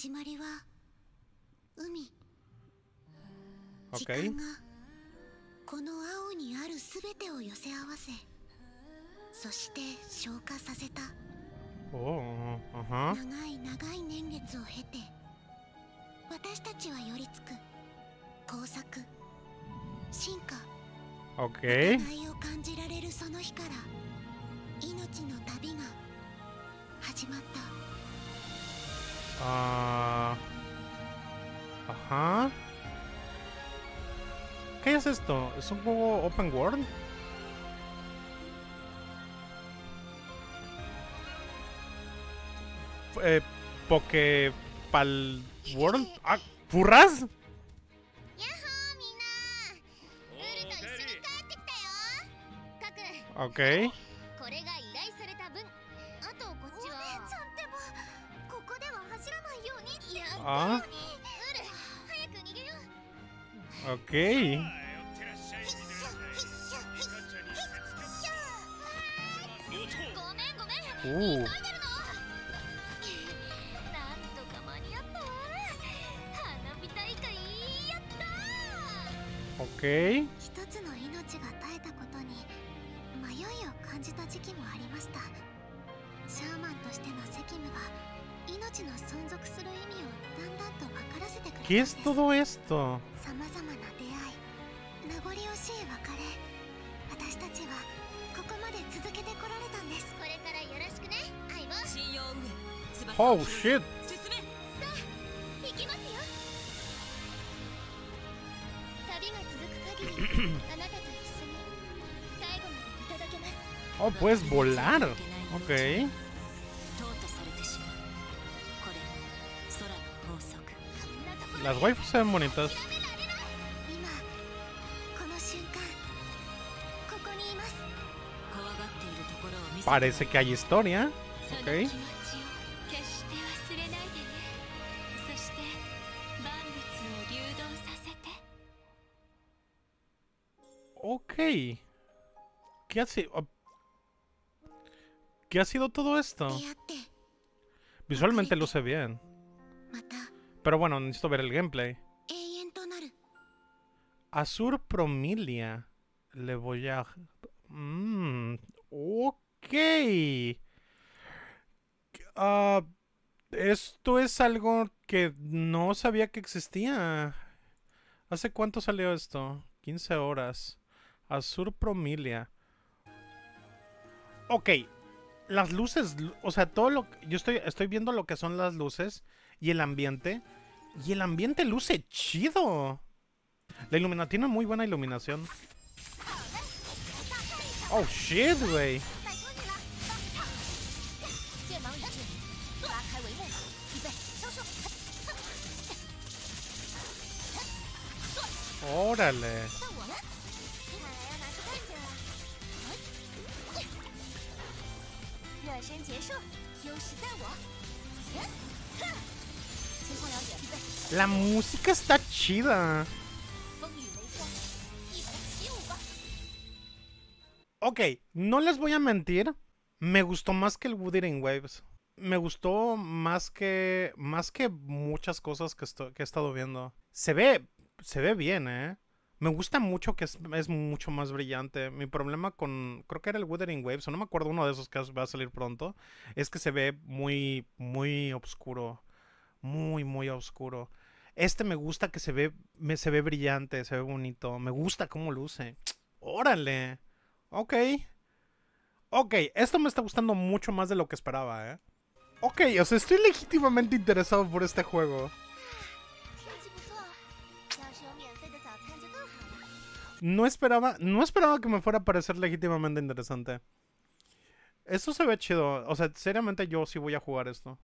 始まりは海 Ok. 時間がこの青にある全てを寄せ合わせそして消化させた Oh. 長い長い年月を経て私たちは寄りつく工作進化 Ok. 互いを感じられるその日から命の旅が始まった Uh... Ajá. ¿Qué es esto? ¿Es un juego open world? Eh, Poke Pal World? Ah, ¿Furras? Ok. あ？のにウル早く逃げよう Ok. ごめんごめん Uh. 急いでるのなんとか間に合ったわ花火大会やった Ok. 一つの命が絶えたことに迷いを感じた時期もありましたシャーマンとしての責務が命の存続する意味をだんだんと分からせてくれたん ¿Qué で es す todo esto? さまざまな出会い名残惜しい別れ私たちはここまで続けてこられたんですこれからよろしくね相棒信用上翼 Oh を shit. 進め行き Las waifus se ven bonitas. Parece que hay historia. Ok. Ok. ¿Qué ha sido? Oh, ¿Qué ha sido todo esto? Visualmente luce bien. Pero bueno, necesito ver el gameplay. Azur Promilia. Le voy a... Mm, ok. Ah, esto es algo que no sabía que existía. ¿Hace cuánto salió esto? 15 horas. Azur Promilia. Ok. Las luces, o sea, todo lo... Yo estoy, estoy viendo lo que son las luces y el ambiente. Y el ambiente luce chido. La iluminación tiene muy buena iluminación. Oh shit, güey. Órale. La música está chida. Ok, no les voy a mentir. Me gustó más que el Woody in Waves. Me gustó más que. más que muchas cosas que, he estado viendo. Se ve. Se ve bien, eh. Me gusta mucho que es, mucho más brillante. Mi problema con. Creo que era el Wuthering Waves, o no me acuerdo uno de esos que va a salir pronto. Es que se ve muy. muy oscuro muy, muy oscuro. Este me gusta que se ve, me, se ve brillante, se ve bonito. Me gusta cómo luce. Órale. Ok. Ok, esto me está gustando mucho más de lo que esperaba, ¿eh? Ok, o sea, estoy legítimamente interesado por este juego. No esperaba, no esperaba que me fuera a parecer legítimamente interesante. Esto se ve chido. O sea, seriamente yo sí voy a jugar esto.